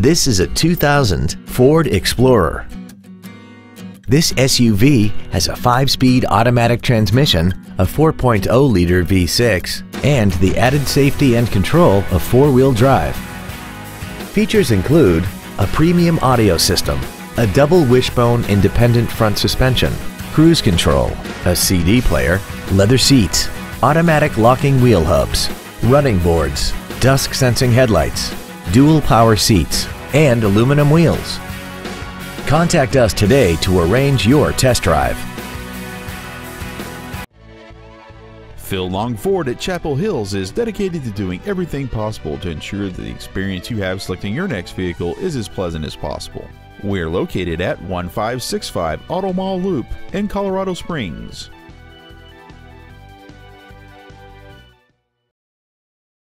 This is a 2000 Ford Explorer. This SUV has a 5-speed automatic transmission, a 4.0-liter V6, and the added safety and control of four-wheel drive. Features include a premium audio system, a double wishbone independent front suspension, cruise control, a CD player, leather seats, automatic locking wheel hubs, running boards, dusk sensing headlights, dual power seats, and aluminum wheels. Contact us today to arrange your test drive. Phil Long Ford at Chapel Hills is dedicated to doing everything possible to ensure that the experience you have selecting your next vehicle is as pleasant as possible. We're located at 1565 Auto Mall Loop in Colorado Springs.